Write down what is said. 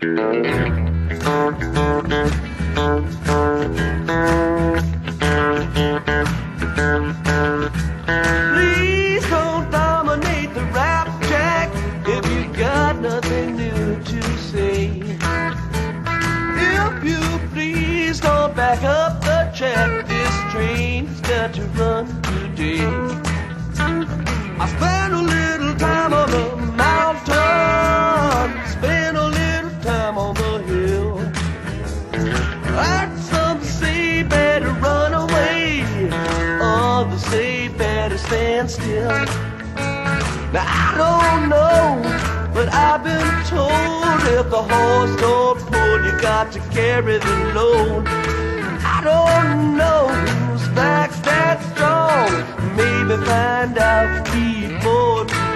Please don't dominate the rap track if you got nothing new to say. If you please don't back up the track, this train's got to run today. Others say better stand still. Now I don't know, but I've been told if the horse don't pull, you got to carry the load. I don't know whose back's that strong. Maybe find out before.